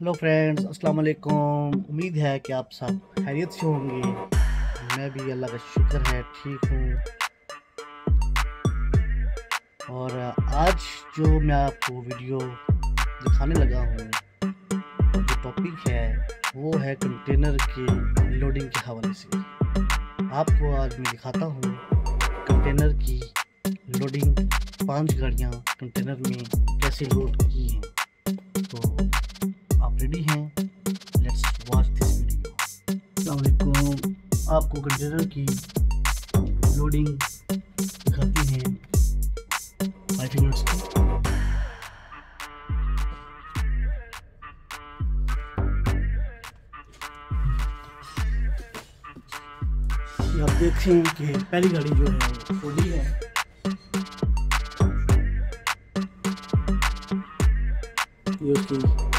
Hello friends अस्सलाम वालेकुम उम्मीद है कि आप सब खैरियत से होंगे। मैं भी अल्लाह का शुक्र है, ठीक हूँ। और आज जो मैं आपको वीडियो दिखाने लगा हूँ, जो टॉपिक है, वो है कंटेनर के लोडिंग के हवाले से। आपको आज मैं दिखाता हूँ कंटेनर की लोडिंग पाँच गाड़ियाँ कंटेनर में कैसे लोड की हैं। तो रेडी हैं? लेट्स वॉच दिस वीडियो अलकुम आपको कंटेनर की लोडिंग दिखाती है। फाइव मिनट्स आप देखते हैं कि पहली गाड़ी जो है, वो है। ये उसकी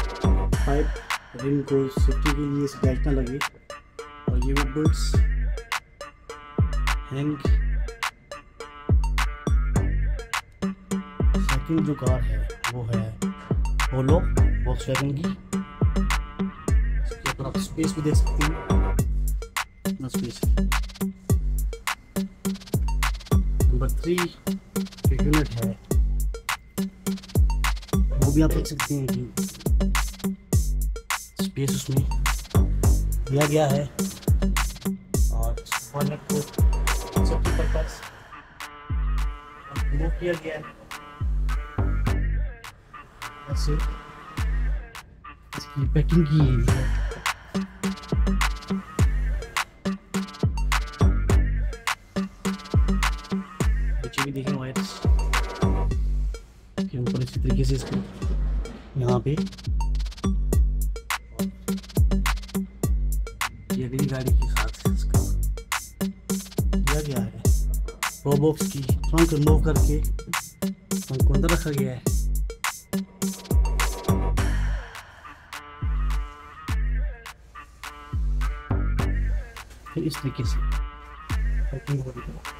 पाइप रिंग को सेफ्टी के लिए बेल्ट ना लगे। और ये वो बुल्स, हैंग, सेकंड जो कार है, वो है पोलो वॉक्स वैगन की। इसके आप स्पेस भी देख सकते हैं। स्पेस नंबर थ्री यूनिट है। वो भी आप देख सकते हैं कि स्पेस उसमें दिया गया है। और को पर्पज रिमूव किया गया है। ऐसे इसकी पैकिंग की है। नीचे के ऊपर इसी तरीके से इसको यहाँ पे गाड़ी के साथ दिया गया है? रोबोक्स की ट्रंक रिमूव करके ट्रंक को अंदर रखा गया है। फिर इस तरीके से पैकिंग हो रही है।